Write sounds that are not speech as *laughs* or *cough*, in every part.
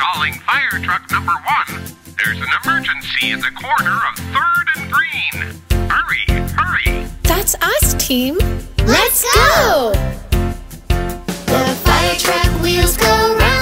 Calling fire truck number one. There's an emergency in the corner of 3rd and Green. Hurry, hurry. That's us, team. Let's go! The fire truck wheels go round.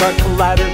truck collider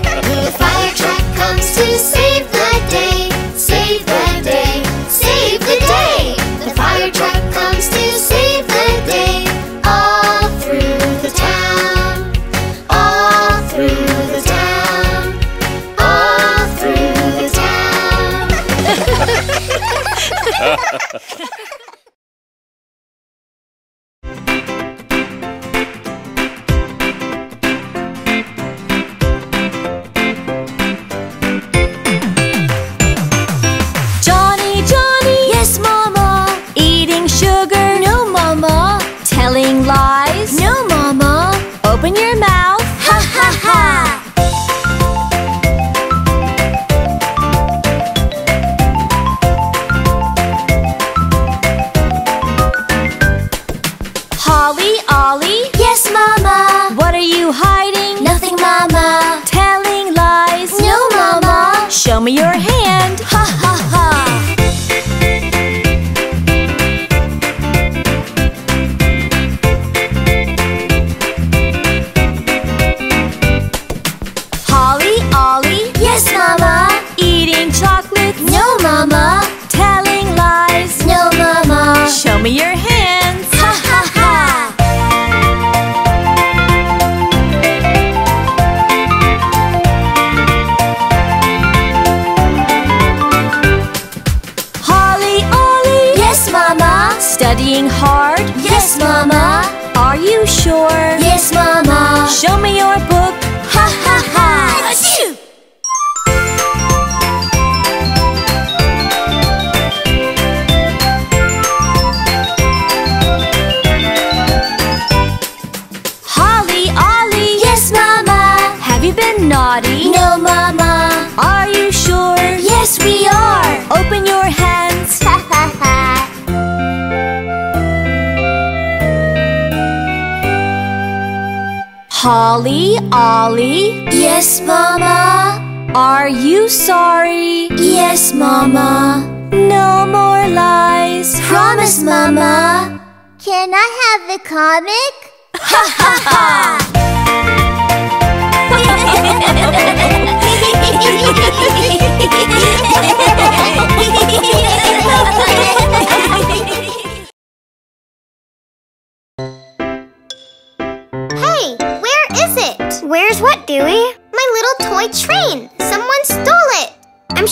the fire truck comes to save the day. Save the day. Save the day. The fire truck comes to save the day. All through the town. All through the town. All through the town. *laughs* Ollie, Ollie? Yes, Mama. What are you hiding? Nothing, Mama. Telling lies? No, Mama. Show me your hand. studying hard? Yes, Mama. Are you sure? Yes, Mama. Show me your book. Polly, Ollie? Yes, Mama. Are you sorry? Yes, Mama. No more lies. Promise, Mama. Can I have the comic? Ha ha ha!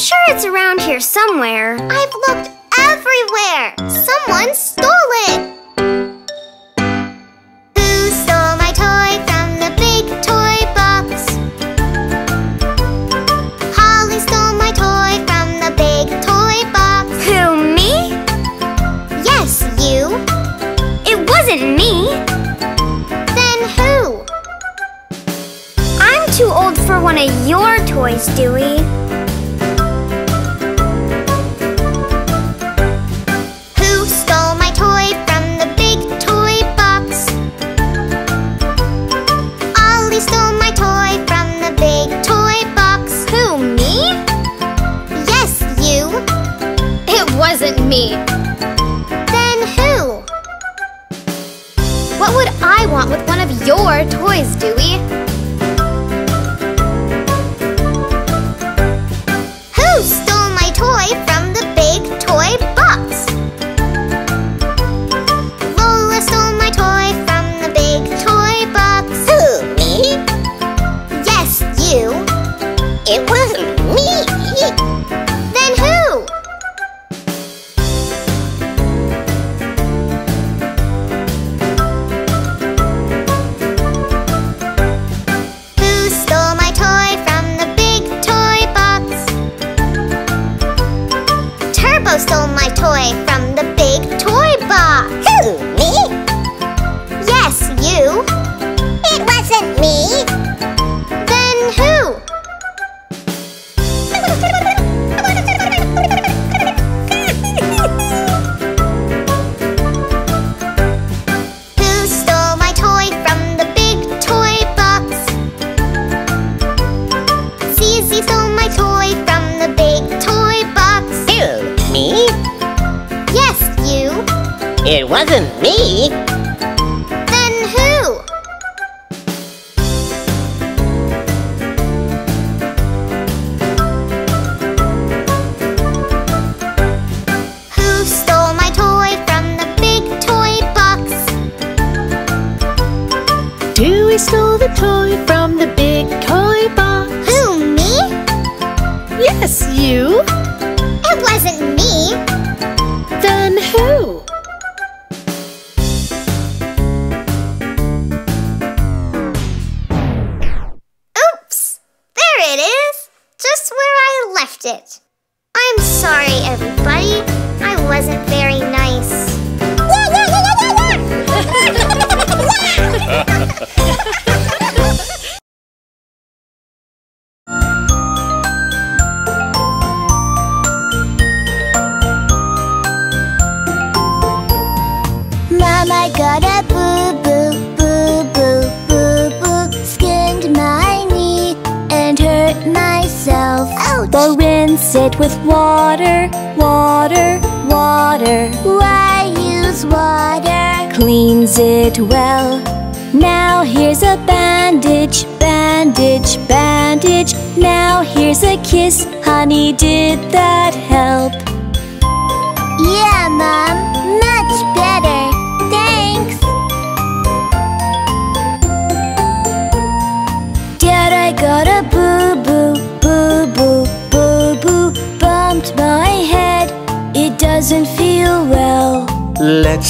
Sure it's around here somewhere. I've looked everywhere. Someone stole it. Who stole my toy from the big toy box? Holly stole my toy from the big toy box. Who, me? Yes, you. It wasn't me. Then who? I'm too old for one of your toys, Dewey. Me. Then who? What would I want with one of your toys, Dewey? It wasn't me. Then who? Who stole my toy from the big toy box? Dewey stole the toy from the big toy box. Who, me? Yes, you. It wasn't me. Left it. I'm sorry, everybody. I wasn't very nice. Mama got water, water, water. Why use water? Cleans it well. Now here's a bandage, bandage, bandage. Now here's a kiss. Honey, did that help? Yeah, Mom.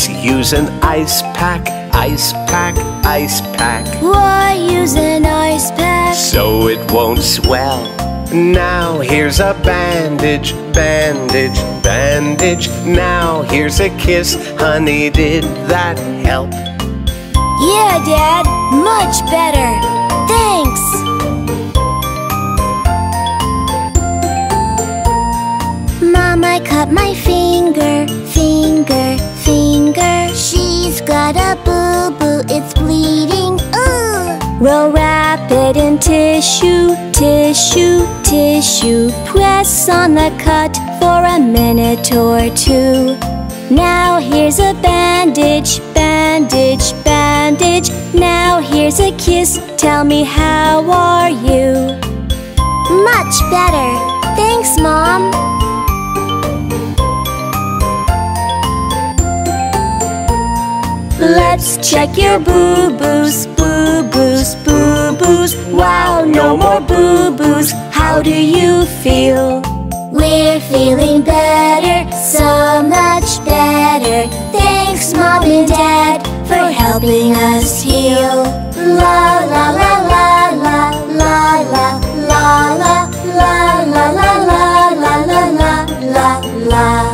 Let's use an ice pack, ice pack, ice pack. Why use an ice pack? So it won't swell. Now here's a bandage, bandage, bandage. Now here's a kiss. Honey, did that help? Yeah, Dad, much better. Thanks. Mom, I cut my finger, finger, finger. Got a boo boo. It's bleeding. Ooh. We'll wrap it in tissue, tissue, tissue. Press on the cut for a minute or two. Now here's a bandage, bandage, bandage. Now here's a kiss. Tell me, how are you? Much better. Check your boo-boos, boo-boos, boo-boos Wow, no more boo-boos, how do you feel? We're feeling better, so much better Thanks mom and dad for helping us heal La la la la la la la la la la la la la la la la la